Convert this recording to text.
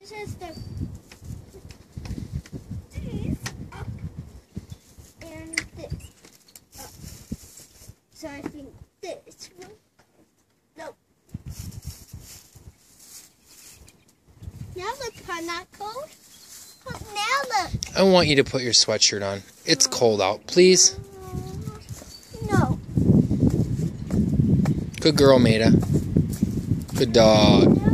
This is the this up and this up. So I think this one. No. Now look, I'm not cold. Now look. I want you to put your sweatshirt on. It's cold out. Please. No. Good girl, Maida. Good dog.